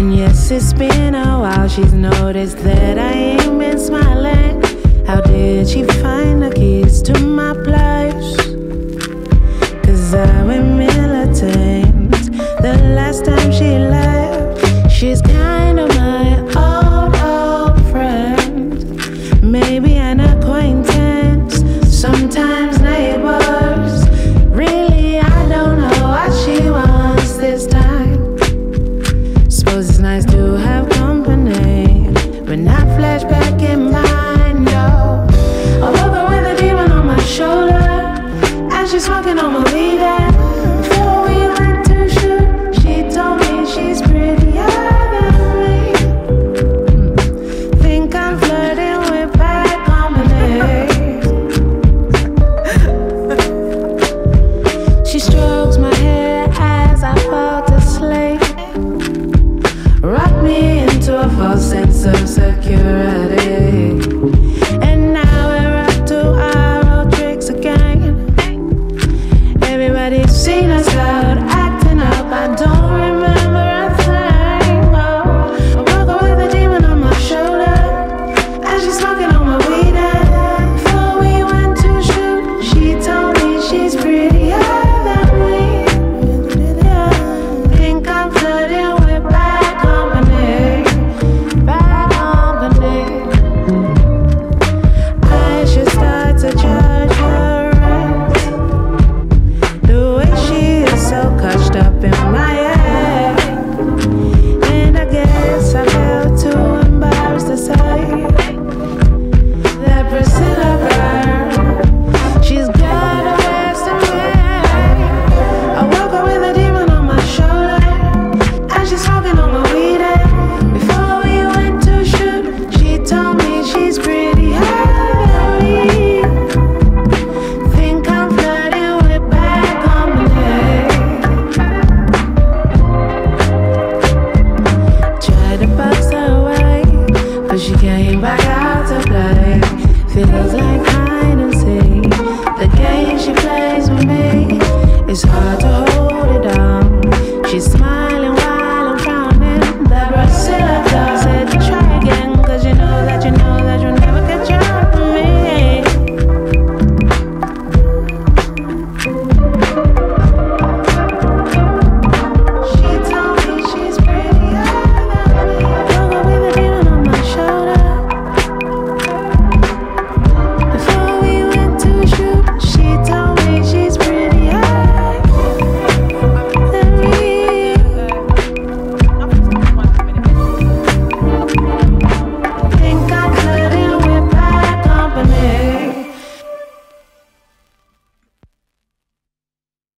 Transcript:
And yes, it's been a while, she's noticed that I ain't been smiling. How did she find the keys to my place? Cause I went militant the last time she left. She's kinda my old, old friend, maybe an acquaintance. Back in mind, the weather demon on my shoulder, walking on my leader. a false sense of security. Thank you. But she came back out to play. Feels like hide and seek. The game she plays with me. is hard to